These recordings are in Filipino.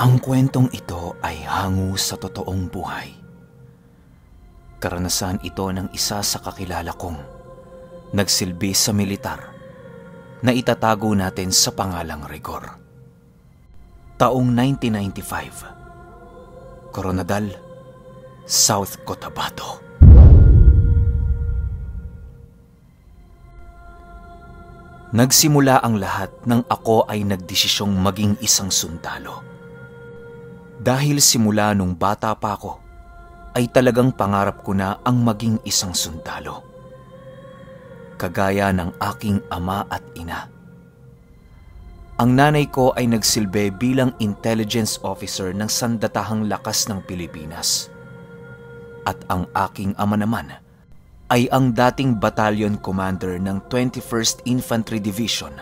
Ang kwentong ito ay hango sa totoong buhay. Karanasan ito ng isa sa kakilala kong nagsilbi sa militar na itatago natin sa pangalang Rigor. Taong 1995, Coronadal, South Cotabato. Nagsimula ang lahat nang ako ay nagdesisyong maging isang sundalo. Dahil simula nung bata pa ako, ay talagang pangarap ko na ang maging isang sundalo. Kagaya ng aking ama at ina. Ang nanay ko ay nagsilbi bilang intelligence officer ng Sandatahang Lakas ng Pilipinas. At ang aking ama naman ay ang dating battalion commander ng 21st Infantry Division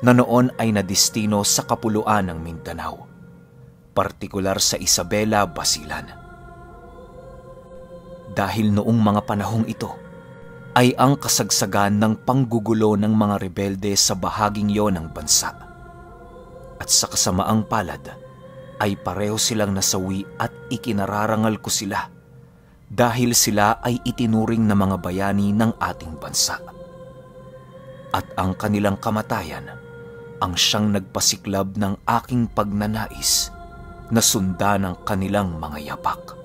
na noon ay nadistino sa kapuluan ng Mindanao, partikular sa Isabela, Basilan. Dahil noong mga panahong ito, ay ang kasagsagan ng panggugulo ng mga rebelde sa bahaging yon ng bansa. At sa kasamaang palad, ay pareho silang nasawi at ikinararangal ko sila dahil sila ay itinuring na mga bayani ng ating bansa. At ang kanilang kamatayan ang siyang nagpasiklab ng aking pagnanais na sundan ng kanilang mga yapak.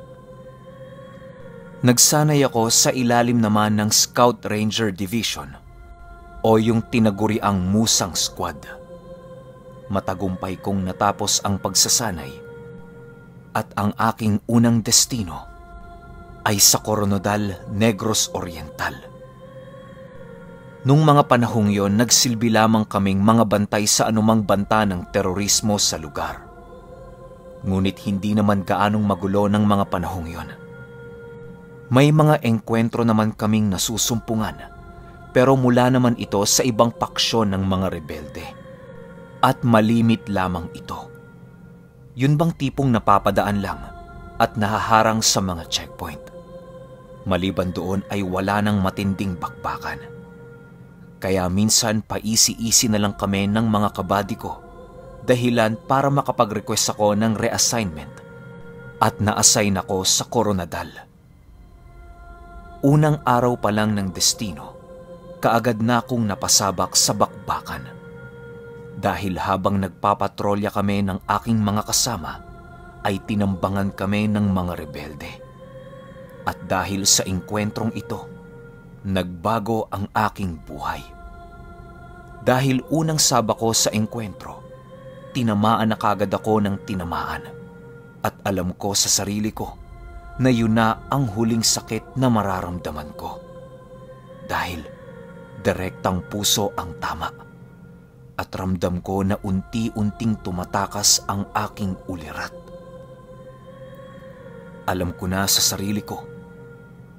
Nagsanay ako sa ilalim naman ng Scout Ranger Division o yung tinaguriang Musang Squad. Matagumpay kong natapos ang pagsasanay at ang aking unang destino ay sa Coronadal Negros Oriental. Nung mga panahong yon, nagsilbi lamang kaming mga bantay sa anumang banta ng terorismo sa lugar. Ngunit hindi naman gaanong magulo ng mga panahong yon. May mga engkwentro naman kaming nasusumpungan, pero mula naman ito sa ibang paksyon ng mga rebelde. At malimit lamang ito. Yun bang tipong napapadaan lang at nahaharang sa mga checkpoint? Maliban doon ay wala nang matinding bakbakan. Kaya minsan paisi-isi na lang kami ng mga kabady ko dahilan para makapag-request ako ng reassignment at na-assign ako sa Coronadal. Unang araw pa lang ng destino, kaagad na akong napasabak sa bakbakan. Dahil habang nagpapatrolya kami ng aking mga kasama, ay tinambangan kami ng mga rebelde. At dahil sa engkwentrong ito, nagbago ang aking buhay. Dahil unang saba ko sa engkwentro, tinamaan na kagad ako ng tinamaan. At alam ko sa sarili ko na yun na ang huling sakit na mararamdaman ko. Dahil direktang puso ang tama. At ramdam ko na unti-unting tumatakas ang aking ulirat. Alam ko na sa sarili ko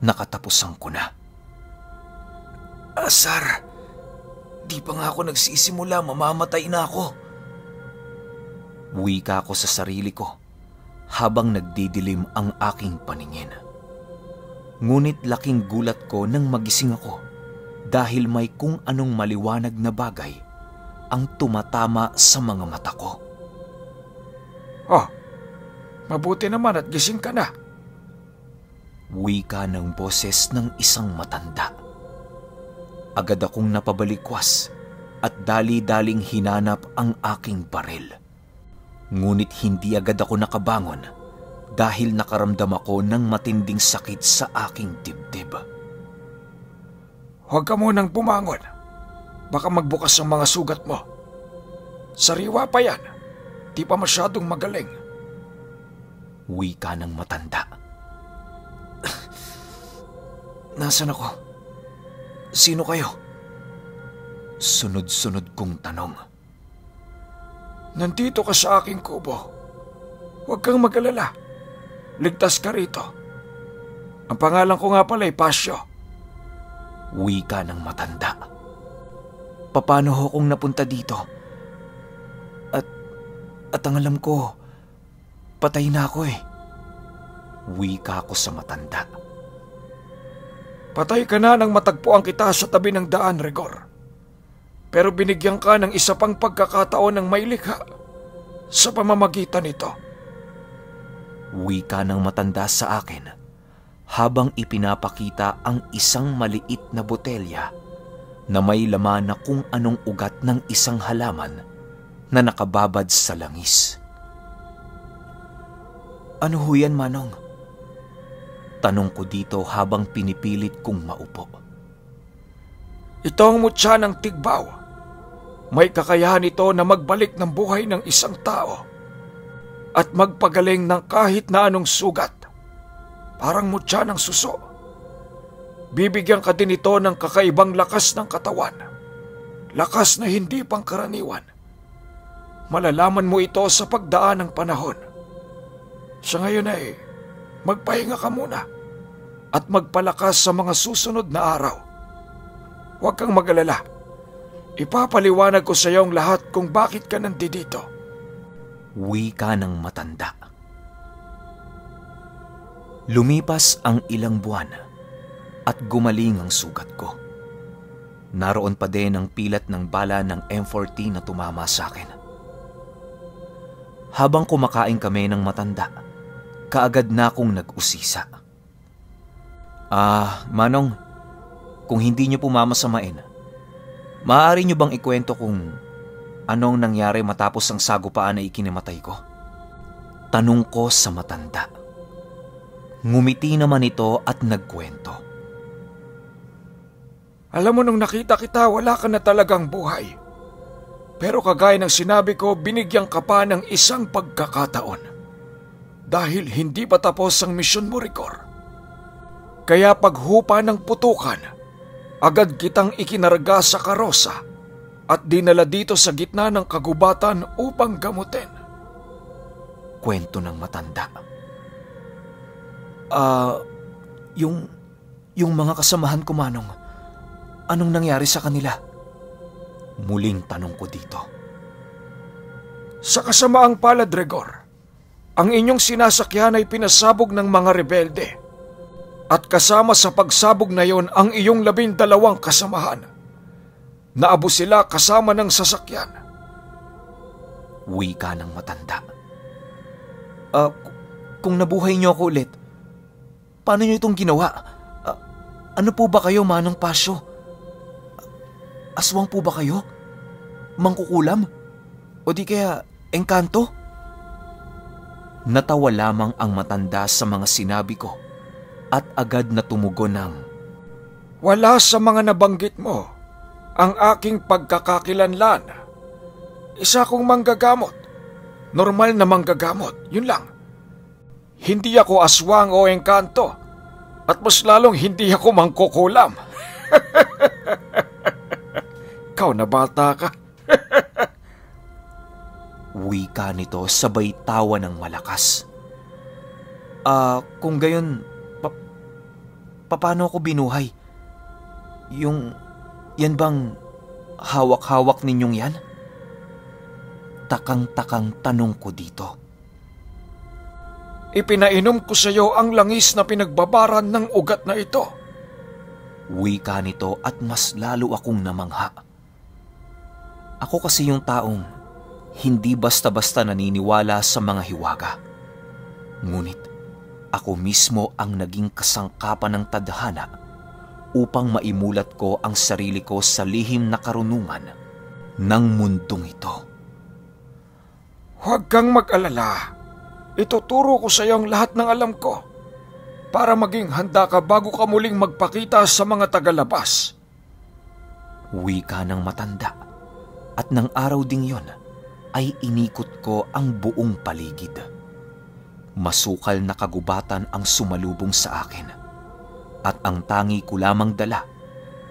nakatapusan ko na. Asar, di pa nga ako nagsisimula, mamamatay na ako. Wika ko sa sarili ko habang nagdidilim ang aking paningin. Ngunit laking gulat ko nang magising ako dahil may kung anong maliwanag na bagay ang tumatama sa mga mata ko. Oh, mabuti naman at gising ka na. Wika ng boses ng isang matanda. Agad akong napabalikwas at dali-daling hinanap ang aking baril. Ngunit hindi agad ako nakabangon dahil nakaramdam ako ng matinding sakit sa aking dibdib. Huwag ka munang pumangon. Baka magbukas ang mga sugat mo. Sariwa pa yan. Di pa masyadong magaling. Wika ng matanda. Nasaan ako? Sino kayo? Sunod-sunod kong tanong. Nandito ka sa aking kubo. Huwag kang magalala. Ligtas ka rito. Ang pangalan ko nga pala ay Pasyo. Wika ng matanda. Paano ho kung napunta dito? At, at ang alam ko, patay na ako eh. Wika ko sa matanda. Patay ka na nang matagpuan kita sa tabi ng daan, Rigor. Pero binigyan ka ng isa pang pagkakataon ng may likha sa pamamagitan nito. Wika ng matanda sa akin habang ipinapakita ang isang maliit na botelya na may laman na kung anong ugat ng isang halaman na nakababad sa langis. Ano ho yan, Manong? Tanong ko dito habang pinipilit kong maupo. Ito ang mutya ng tigbaw. May kakayahan ito na magbalik ng buhay ng isang tao at magpagaling ng kahit na anong sugat. Parang mutya ng suso. Bibigyan ka din ito ng kakaibang lakas ng katawan. Lakas na hindi pangkaraniwan. Malalaman mo ito sa pagdaan ng panahon. Sa ngayon ay magpahinga ka muna at magpalakas sa mga susunod na araw. Huwag kang magalala. Ipapaliwanag ko sa iyo ang lahat kung bakit ka nandito. Wika ng matanda. Lumipas ang ilang buwan at gumaling ang sugat ko. Naroon pa din ang pilat ng bala ng M40 na tumama sa akin. Habang kumakain kami ng matanda, kaagad na akong nag-usisa. Ah, Manong, kung hindi niyo po mamasamain, maaari niyo bang ikwento kung anong nangyari matapos ang sagupaan na ikinimatay ko? Tanong ko sa matanda. Ngumiti naman ito at nagkwento. Alam mo nung nakita kita, wala ka na talagang buhay. Pero kagaya ng sinabi ko, binigyan ka pa ng isang pagkakataon. Dahil hindi pa tapos ang misyon mo, Rigor. Kaya paghupa ng putukan, agad kitang ikinarga sa karosa at dinala dito sa gitna ng kagubatan upang gamutin. Kwento ng matanda. Ah, yung, yung mga kasamahan ko, Manong, anong nangyari sa kanila? Muling tanong ko dito. Sa kasamaang palad, Regor, ang inyong sinasakyan ay pinasabog ng mga rebelde. At kasama sa pagsabog na yon ang iyong labindalawang kasamahan. Naabo sila kasama ng sasakyan. Wika ng matanda. Ah, kung nabuhay niyo ako ulit, Paano niyo itong ginawa? Uh, ano po ba kayo, Manong Pasyo? Aswang po ba kayo? Mangkukulam? O di kaya engkanto? Natawa lamang ang matanda sa mga sinabi ko at agad na tumugon ng Wala sa mga nabanggit mo ang aking pagkakakilanlan. Isa kong manggagamot. Normal na manggagamot, yun lang. Hindi ako aswang o engkanto. At mas lalong hindi ako mangkukulam. Ikaw na bata ka. Wika nito sabay tawa ng malakas. Ah, uh, kung gayon, paano ako binuhay? Yung, yan bang hawak-hawak ninyong yan? Takang-takang tanong ko dito. Ipinainom ko sa iyo ang langis na pinagbabaran ng ugat na ito. Wika nito at mas lalo akong namangha. Ako kasi yung taong hindi basta-basta naniniwala sa mga hiwaga. Ngunit ako mismo ang naging kasangkapan ng tadhana upang maimulat ko ang sarili ko sa lihim na karunungan ng mundong ito. Huwag kang mag-alala. Ituturo ko sa iyo ang lahat ng alam ko para maging handa ka bago ka muling magpakita sa mga tagalabas. Wika ng matanda at ng araw ding yon ay inikot ko ang buong paligid. Masukal na kagubatan ang sumalubong sa akin at ang tangi ko lamang dala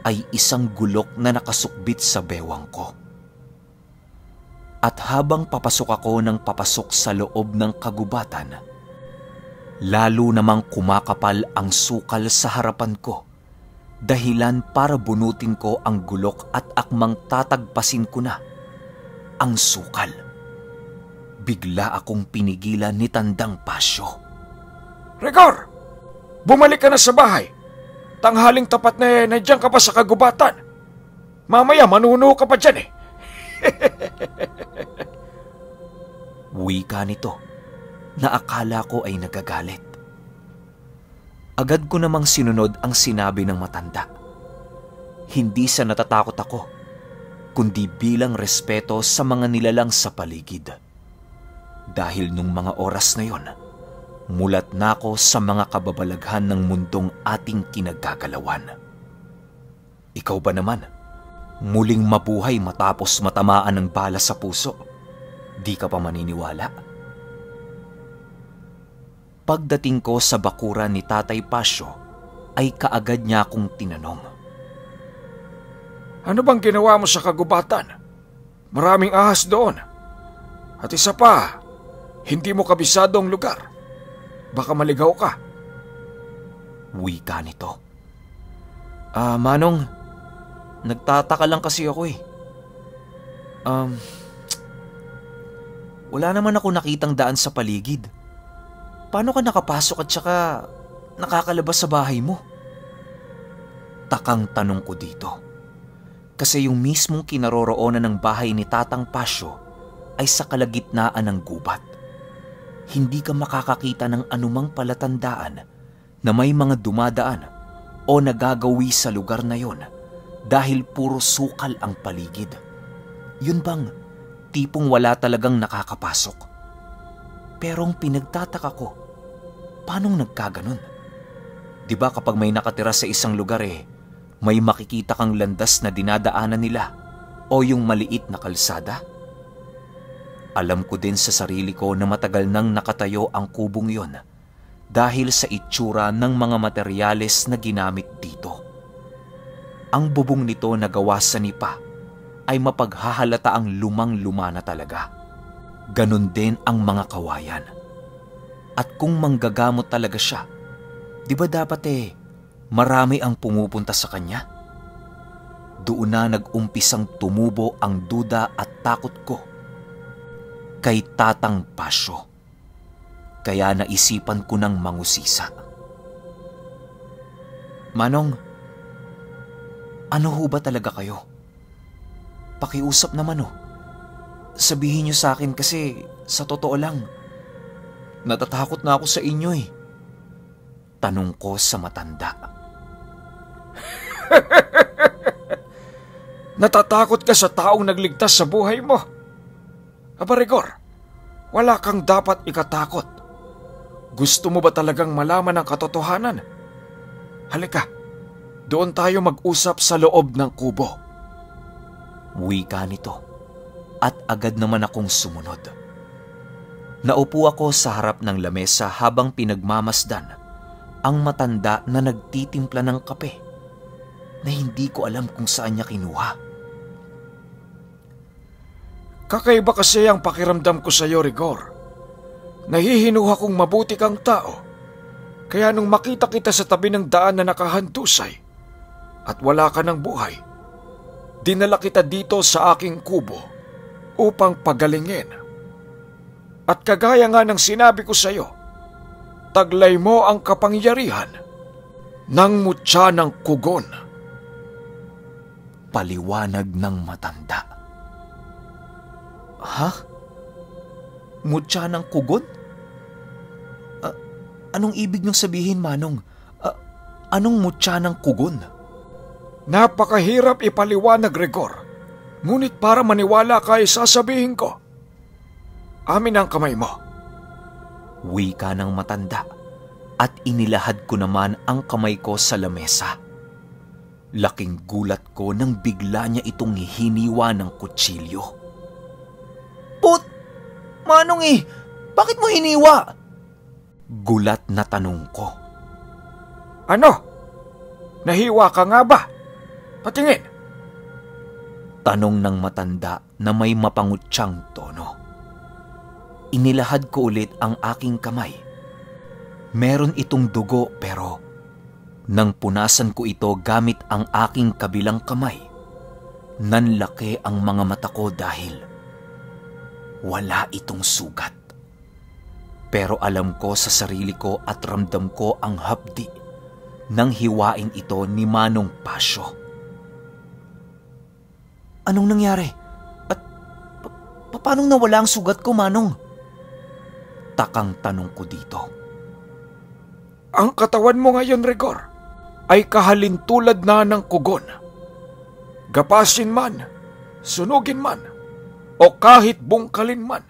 ay isang gulok na nakasukbit sa bewang ko. At habang papasok ako ng papasok sa loob ng kagubatan, lalo namang kumakapal ang sukal sa harapan ko, dahilan para bunutin ko ang gulok at akmang tatagpasin ko na ang sukal. Bigla akong pinigilan ni Tandang Pasyo. Rigor! Bumalik ka na sa bahay. Tanghaling tapat na eh, nandiyan ka pa sa kagubatan. Mamaya manuno ka pa dyan eh. Wika nito na akala ko ay nagagalit. Agad ko namang sinunod ang sinabi ng matanda. Hindi sa natatakot ako, kundi bilang respeto sa mga nilalang sa paligid. Dahil nung mga oras na yon, mulat na ako sa mga kababalaghan ng mundong ating kinagkagalawan. Ikaw ba naman? Muling mabuhay matapos matamaan ng bala sa puso. Di ka pa maniniwala? Pagdating ko sa bakuran ni Tatay Pasyo, ay kaagad niya akong tinanong. Ano bang ginawa mo sa kagubatan? Maraming ahas doon. At isa pa, hindi mo kabisado ang lugar. Baka maligaw ka. Wika nito. Ah, Manong, nagtataka lang kasi ako eh. Um, wala naman ako nakitang daan sa paligid. Paano ka nakapasok at saka nakakalabas sa bahay mo? Takang tanong ko dito. Kasi yung mismong kinaroroonan ng bahay ni Tatang Pasyo ay sa kalagitnaan ng gubat. Hindi ka makakakita ng anumang palatandaan na may mga dumadaan o nagagawi sa lugar na yon dahil puro sukal ang paligid. Yun bang tipong wala talagang nakakapasok? Pero ang pinagtataka ko, paanong nagkaganon? Di ba kapag may nakatira sa isang lugar eh, may makikita kang landas na dinadaanan nila o yung maliit na kalsada? Alam ko din sa sarili ko na matagal nang nakatayo ang kubong yon dahil sa itsura ng mga materyales na ginamit dito. Ang bubong nito na gawa sa nipa ay mapaghahalata ang lumang-luma na talaga. Ganon din ang mga kawayan. At kung manggagamot talaga siya, di ba dapat eh marami ang pumupunta sa kanya? Doon na nag-umpisang tumubo ang duda at takot ko kay Tatang Pasyo. Kaya naisipan ko ng mangusisa. Manong, ano ho ba talaga kayo? Pakiusap naman oh. Sabihin niyo sa akin kasi sa totoo lang, Natatakot na ako sa inyo eh. Tanong ko sa matanda. Natatakot ka sa taong nagligtas sa buhay mo. Abarigor, wala kang dapat ikatakot. Gusto mo ba talagang malaman ang katotohanan? Halika, doon tayo mag-usap sa loob ng kubo. Wika nito at agad naman akong sumunod. Naupo ako sa harap ng lamesa habang pinagmamasdan ang matanda na nagtitimpla ng kape na hindi ko alam kung saan niya kinuha. Kakaiba kasi ang pakiramdam ko sa iyo, Rigor. Nahihinuha kong mabuti kang tao. Kaya nung makita kita sa tabi ng daan na nakahandusay at wala ka ng buhay, dinala kita dito sa aking kubo upang pagalingin at kagaya nga ng sinabi ko sa iyo, taglay mo ang kapangyarihan ng mutya ng kugon. Paliwanag ng matanda. Ha? Mutya ng kugon? Uh, anong ibig niyong sabihin, Manong? Uh, anong mutya ng kugon? Napakahirap ipaliwanag, Gregor. Ngunit para maniwala ka sasabihin ko. Amin ang kamay mo. Wika ng matanda at inilahad ko naman ang kamay ko sa lamesa. Laking gulat ko nang bigla niya itong hiniwa ng kutsilyo. Put! Manong eh! Bakit mo hiniwa? Gulat na tanong ko. Ano? Nahiwa ka nga ba? Patingin. Tanong ng matanda na may mapangutsang tono. Inilahad ko ulit ang aking kamay. Meron itong dugo pero nang punasan ko ito gamit ang aking kabilang kamay, nanlaki ang mga mata ko dahil wala itong sugat. Pero alam ko sa sarili ko at ramdam ko ang hapdi nang hiwain ito ni Manong Pasyo. Anong nangyari? At pa- paano nawala ang sugat ko, Manong? Takang tanong ko dito. Ang katawan mo ngayon, Rigor, ay kahalintulad na ng kugon. Gapasin man, sunugin man, o kahit bungkalin man,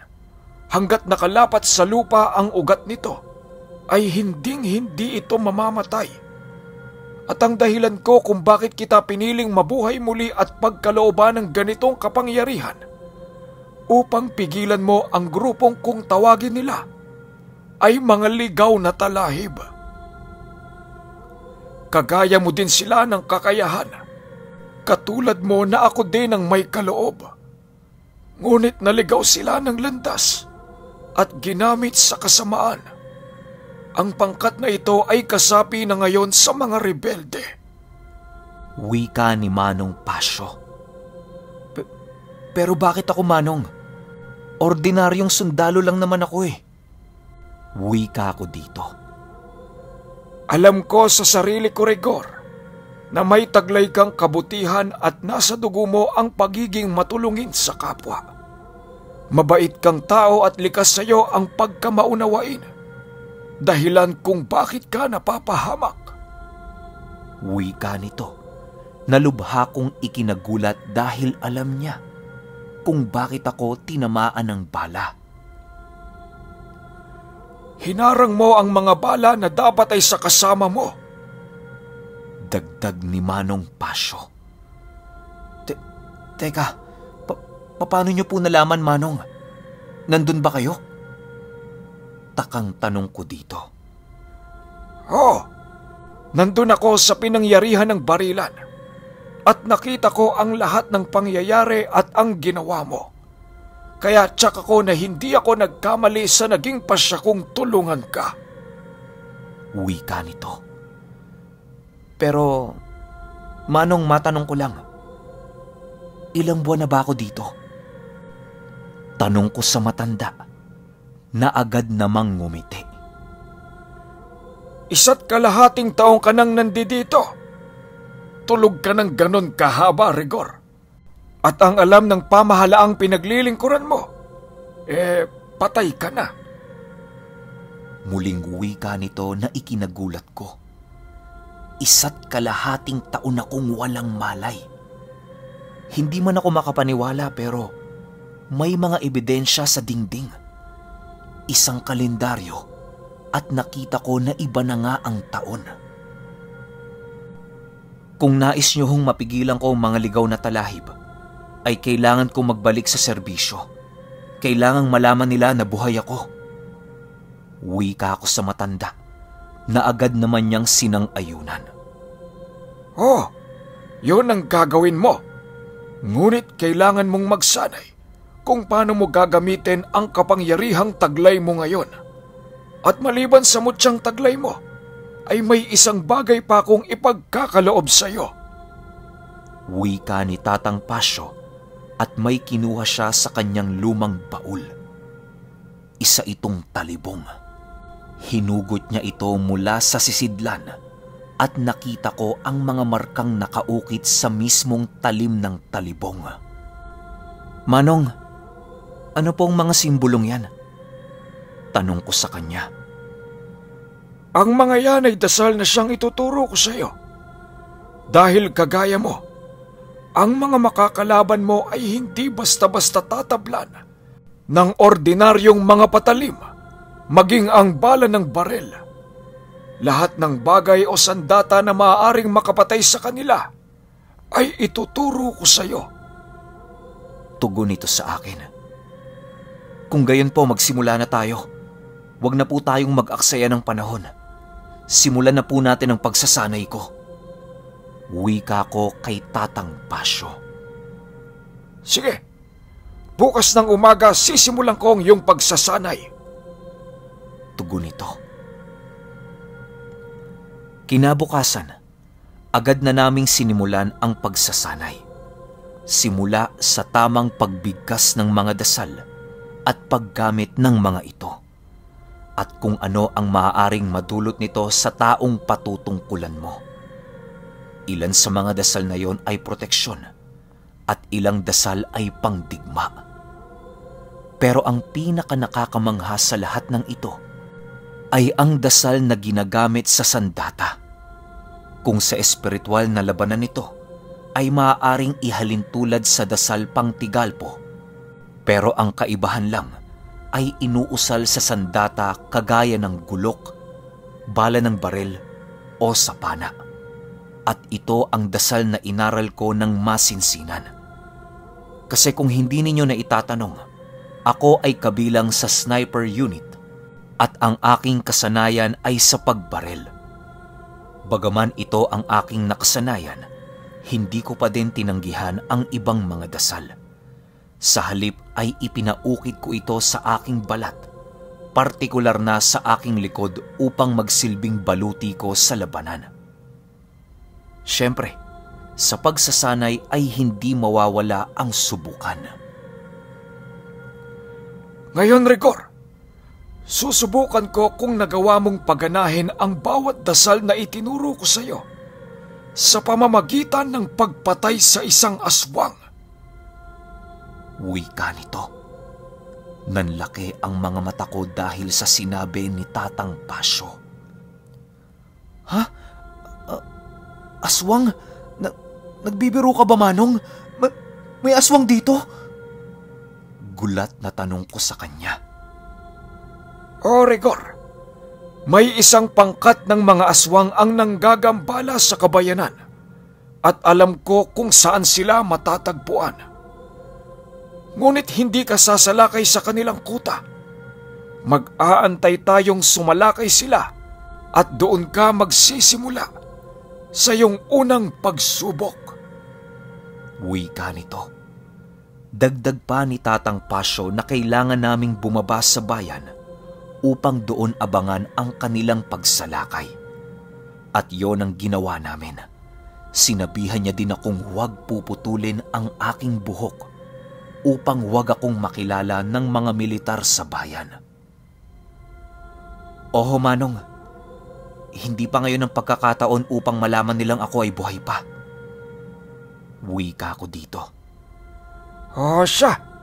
hanggat nakalapat sa lupa ang ugat nito, ay hinding-hindi ito mamamatay. At ang dahilan ko kung bakit kita piniling mabuhay muli at pagkalooban ng ganitong kapangyarihan, upang pigilan mo ang grupong kung tawagin nila ay mga ligaw na talahib. Kagaya mo din sila ng kakayahan, katulad mo na ako din ang may kaloob. Ngunit naligaw sila ng landas at ginamit sa kasamaan. Ang pangkat na ito ay kasapi na ngayon sa mga rebelde. Wika ni Manong Pasyo. Pe- pero bakit ako Manong? Ordinaryong sundalo lang naman ako eh. Wika ako dito. Alam ko sa sarili ko, Rigor, na may taglay kang kabutihan at nasa dugo mo ang pagiging matulungin sa kapwa. Mabait kang tao at likas sa iyo ang pagkamaunawain. Dahilan kung bakit ka napapahamak. Wika nito. Nalubha kong ikinagulat dahil alam niya kung bakit ako tinamaan ng bala. Hinarang mo ang mga bala na dapat ay sa kasama mo. Dagdag ni Manong Pasyo. Te- teka, pa- paano niyo po nalaman, Manong? Nandun ba kayo? Takang tanong ko dito. Oh, nandun ako sa pinangyarihan ng barilan at nakita ko ang lahat ng pangyayari at ang ginawa mo. Kaya tsak ako na hindi ako nagkamali sa naging pasya kong tulungan ka. Wika nito. Pero, Manong matanong ko lang, ilang buwan na ba ako dito? Tanong ko sa matanda na agad namang ngumiti. Isa't kalahating taong ka nang nandidito. Tulog ka ng ganon kahaba, Rigor. At ang alam ng pamahalaang pinaglilingkuran mo, eh, patay ka na. Muling wika nito na ikinagulat ko. Isa't kalahating taon akong walang malay. Hindi man ako makapaniwala pero may mga ebidensya sa dingding. Isang kalendaryo at nakita ko na iba na nga ang taon. Kung nais niyo hong mapigilan ko ang mga ligaw na talahib, ay kailangan kong magbalik sa serbisyo. Kailangang malaman nila na buhay ako. Wika ako sa matanda na agad naman niyang sinang-ayunan. Oh, yun ang gagawin mo. Ngunit kailangan mong magsanay kung paano mo gagamitin ang kapangyarihang taglay mo ngayon. At maliban sa mutyang taglay mo, ay may isang bagay pa akong ipagkakaloob sa iyo. Wika ni Tatang Pasyo at may kinuha siya sa kanyang lumang baul. Isa itong talibong. Hinugot niya ito mula sa sisidlan at nakita ko ang mga markang nakaukit sa mismong talim ng talibong. Manong, ano pong mga simbolong yan? Tanong ko sa kanya. Ang mga yan ay dasal na siyang ituturo ko sa iyo. Dahil kagaya mo, ang mga makakalaban mo ay hindi basta-basta tatablan ng ordinaryong mga patalim, maging ang bala ng barel. Lahat ng bagay o sandata na maaaring makapatay sa kanila ay ituturo ko sa iyo. Tugon ito sa akin. Kung gayon po magsimula na tayo, huwag na po tayong mag-aksaya ng panahon. Simulan na po natin ang pagsasanay ko. Wika ko kay Tatang Pasyo. Sige, bukas ng umaga sisimulan ko ang iyong pagsasanay. Tugon ito. Kinabukasan, agad na naming sinimulan ang pagsasanay. Simula sa tamang pagbigkas ng mga dasal at paggamit ng mga ito. At kung ano ang maaaring madulot nito sa taong patutungkulan mo. Ilan sa mga dasal na yon ay proteksyon at ilang dasal ay pangdigma. Pero ang pinaka nakakamangha sa lahat ng ito ay ang dasal na ginagamit sa sandata. Kung sa espiritual na labanan nito ay maaaring ihalin tulad sa dasal pang tigalpo. Pero ang kaibahan lang ay inuusal sa sandata kagaya ng gulok, bala ng baril o sapana. At ito ang dasal na inaral ko ng masinsinan. Kasi kung hindi ninyo na itatanong, ako ay kabilang sa sniper unit at ang aking kasanayan ay sa pagbaril. Bagaman ito ang aking nakasanayan, hindi ko pa din tinanggihan ang ibang mga dasal. Sa halip ay ipinaukit ko ito sa aking balat, partikular na sa aking likod upang magsilbing baluti ko sa labanan. Siyempre, sa pagsasanay ay hindi mawawala ang subukan. Ngayon, Rigor, susubukan ko kung nagawa mong paganahin ang bawat dasal na itinuro ko sa iyo sa pamamagitan ng pagpatay sa isang aswang. Wika nito. Nanlaki ang mga mata ko dahil sa sinabi ni Tatang Pasyo. Ha? Uh, aswang? Na, nagbibiro ka ba, Manong? Ma, may aswang dito? Gulat na tanong ko sa kanya. O, may isang pangkat ng mga aswang ang nanggagambala sa kabayanan at alam ko kung saan sila matatagpuan. Ngunit hindi ka sasalakay sa kanilang kuta. Mag-aantay tayong sumalakay sila at doon ka magsisimula sa iyong unang pagsubok. Wika nito. Dagdag pa ni Tatang Pasyo na kailangan naming bumaba sa bayan upang doon abangan ang kanilang pagsalakay. At yon ang ginawa namin. Sinabihan niya din akong huwag puputulin ang aking buhok upang huwag akong makilala ng mga militar sa bayan. Oho Manong, hindi pa ngayon ang pagkakataon upang malaman nilang ako ay buhay pa. Wika ko dito. Oh siya!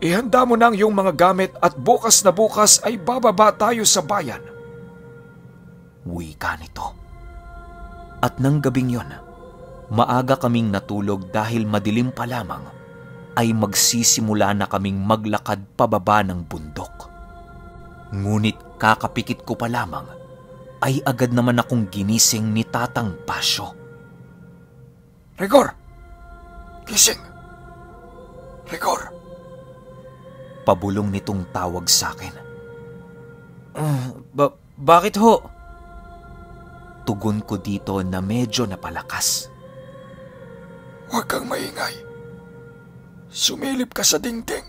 Ihanda mo ang iyong mga gamit at bukas na bukas ay bababa tayo sa bayan. Wika nito. At nang gabing yon, maaga kaming natulog dahil madilim pa lamang ay magsisimula na kaming maglakad pababa ng bundok. Ngunit kakapikit ko pa lamang ay agad naman akong ginising ni Tatang Pasyo. Rigor! Gising! Rigor! Pabulong nitong tawag sa akin. Uh, ba- bakit ho? Tugon ko dito na medyo napalakas. Huwag kang maingay. Sumilip ka sa dingding.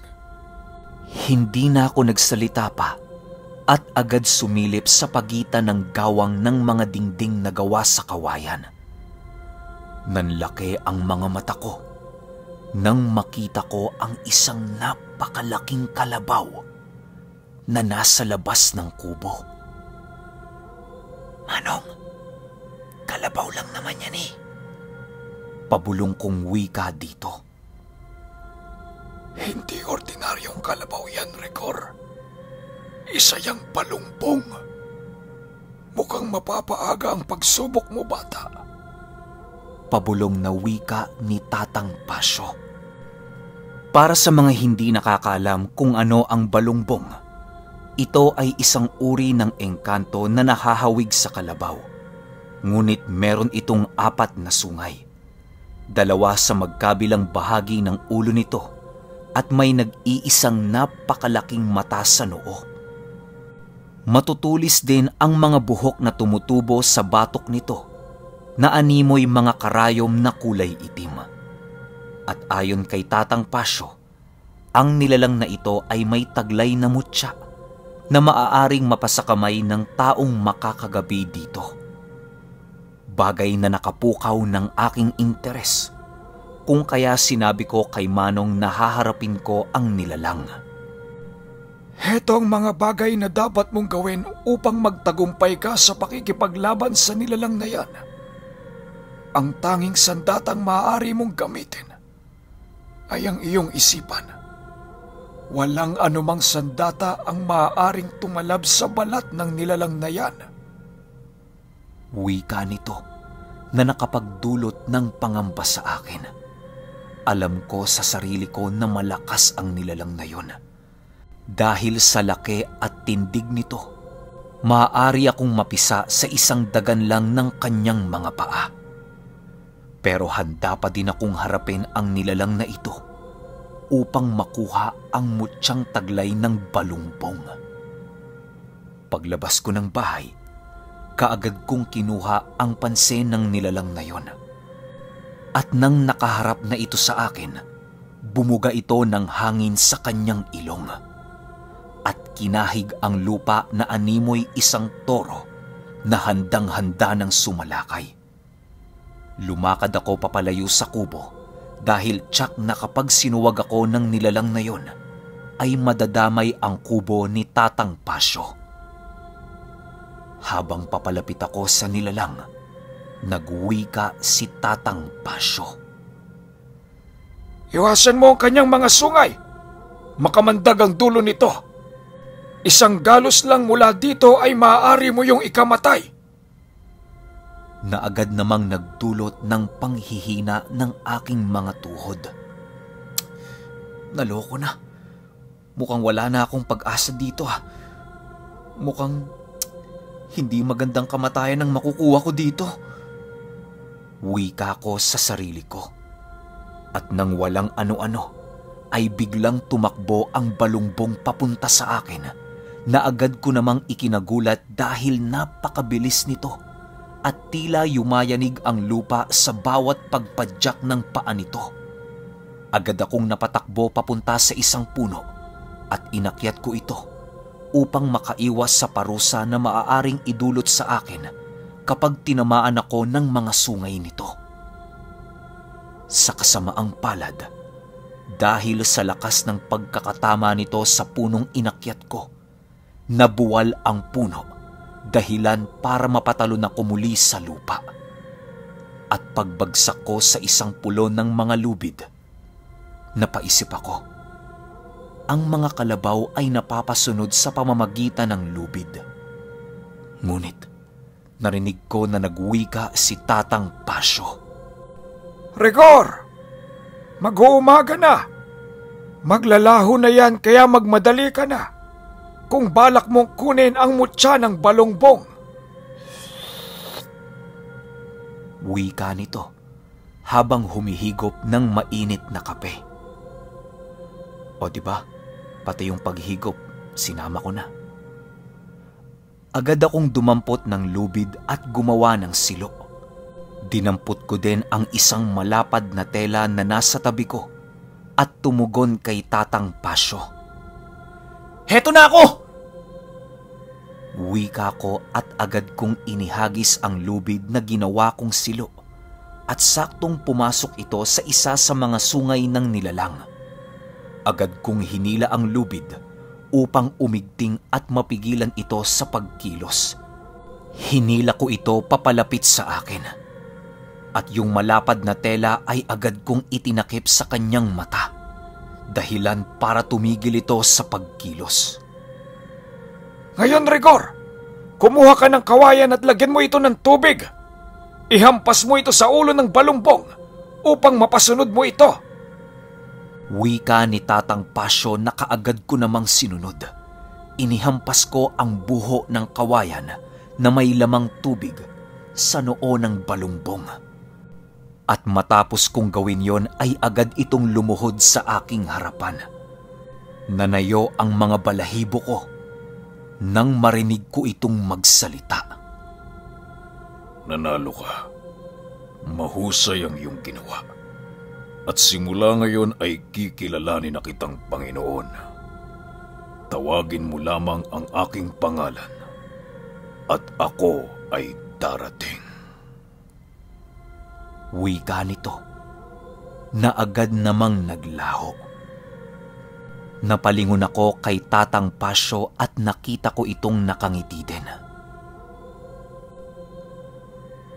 Hindi na ako nagsalita pa at agad sumilip sa pagitan ng gawang ng mga dingding na gawa sa kawayan. Nanlaki ang mga mata ko nang makita ko ang isang napakalaking kalabaw na nasa labas ng kubo. Manong, kalabaw lang naman yan eh. Pabulong kong wika dito. Hindi ordinaryong kalabaw yan, Rekor. Isa yang palumpong. Mukhang mapapaaga ang pagsubok mo, bata pabulong na wika ni Tatang Pasyo. Para sa mga hindi nakakalam kung ano ang balumbong, ito ay isang uri ng engkanto na nahahawig sa kalabaw. Ngunit meron itong apat na sungay. Dalawa sa magkabilang bahagi ng ulo nito at may nag-iisang napakalaking mata sa noo. Matutulis din ang mga buhok na tumutubo sa batok nito na animoy mga karayom na kulay itim. At ayon kay Tatang Pasyo, ang nilalang na ito ay may taglay na mutya na maaaring mapasakamay ng taong makakagabi dito. Bagay na nakapukaw ng aking interes kung kaya sinabi ko kay Manong na haharapin ko ang nilalang. Heto ang mga bagay na dapat mong gawin upang magtagumpay ka sa pakikipaglaban sa nilalang na yan ang tanging sandatang maaari mong gamitin ay ang iyong isipan. Walang anumang sandata ang maaaring tumalab sa balat ng nilalang na yan. Wika nito na nakapagdulot ng pangamba sa akin. Alam ko sa sarili ko na malakas ang nilalang na yon. Dahil sa laki at tindig nito, maaari akong mapisa sa isang dagan lang ng kanyang mga paa. Pero handa pa din akong harapin ang nilalang na ito upang makuha ang mutsyang taglay ng balumbong. Paglabas ko ng bahay, kaagad kong kinuha ang pansin ng nilalang na yon. At nang nakaharap na ito sa akin, bumuga ito ng hangin sa kanyang ilong. At kinahig ang lupa na animoy isang toro na handang-handa ng sumalakay. Lumakad ako papalayo sa kubo dahil tsak na kapag sinuwag ako ng nilalang na yon, ay madadamay ang kubo ni Tatang Pasyo. Habang papalapit ako sa nilalang, nagwika si Tatang Pasyo. Iwasan mo ang kanyang mga sungay. Makamandag ang dulo nito. Isang galos lang mula dito ay maaari mo yung ikamatay na agad namang nagdulot ng panghihina ng aking mga tuhod. Naloko na. Mukhang wala na akong pag-asa dito ha. Mukhang hindi magandang kamatayan ang makukuha ko dito. Wika ko sa sarili ko. At nang walang ano-ano, ay biglang tumakbo ang balumbong papunta sa akin na agad ko namang ikinagulat dahil napakabilis nito at tila yumayanig ang lupa sa bawat pagpadyak ng paa nito. Agad akong napatakbo papunta sa isang puno at inakyat ko ito upang makaiwas sa parusa na maaaring idulot sa akin kapag tinamaan ako ng mga sungay nito. Sa kasamaang palad, dahil sa lakas ng pagkakatama nito sa punong inakyat ko, nabuwal ang puno dahilan para mapatalon ako muli sa lupa. At pagbagsak ko sa isang pulo ng mga lubid, napaisip ako. Ang mga kalabaw ay napapasunod sa pamamagitan ng lubid. Ngunit, narinig ko na nagwika si Tatang Pasyo. Rigor! Mag-uumaga na! Maglalaho na yan kaya magmadali ka na kung balak mong kunin ang mutya ng balongbong. Wika nito habang humihigop ng mainit na kape. O di ba? Pati yung paghigop, sinama ko na. Agad akong dumampot ng lubid at gumawa ng silo. Dinampot ko din ang isang malapad na tela na nasa tabi ko at tumugon kay Tatang Pasyo. Heto na ako! Wika ko at agad kong inihagis ang lubid na ginawa kong silo at saktong pumasok ito sa isa sa mga sungay ng nilalang. Agad kong hinila ang lubid upang umigting at mapigilan ito sa pagkilos. Hinila ko ito papalapit sa akin. At yung malapad na tela ay agad kong itinakip sa kanyang mata. Dahilan para tumigil ito sa pagkilos. Ngayon, Rigor, kumuha ka ng kawayan at lagyan mo ito ng tubig. Ihampas mo ito sa ulo ng balumbong upang mapasunod mo ito. Wika ni Tatang Pasyo na kaagad ko namang sinunod. Inihampas ko ang buho ng kawayan na may lamang tubig sa noo ng balumbong. At matapos kong gawin yon ay agad itong lumuhod sa aking harapan. Nanayo ang mga balahibo ko nang marinig ko itong magsalita. Nanalo ka. Mahusay ang iyong ginawa. At simula ngayon ay kikilalanin na kitang Panginoon. Tawagin mo lamang ang aking pangalan at ako ay darating. Wika nito na agad namang naglaho. Napalingon ako kay Tatang Pasyo at nakita ko itong nakangiti din.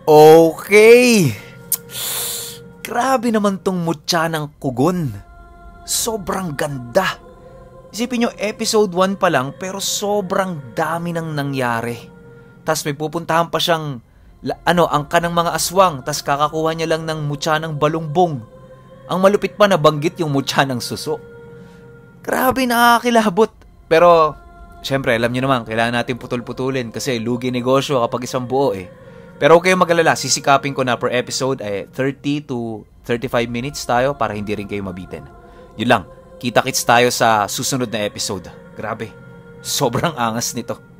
Okay! Grabe naman tong mutya ng kugon. Sobrang ganda. Isipin nyo, episode 1 pa lang, pero sobrang dami nang nangyari. Tapos may pupuntahan pa siyang, ano, ang kanang mga aswang, tapos kakakuha niya lang ng mutya ng balongbong. Ang malupit pa na banggit yung mutya ng suso. Grabe, nakakilabot. Pero, syempre, alam niyo naman, kailangan natin putol-putulin kasi lugi negosyo kapag isang buo eh. Pero kayong magalala, sisikapin ko na per episode ay 30 to 35 minutes tayo para hindi rin kayo mabitin. Yun lang. Kita-kits tayo sa susunod na episode. Grabe. Sobrang angas nito.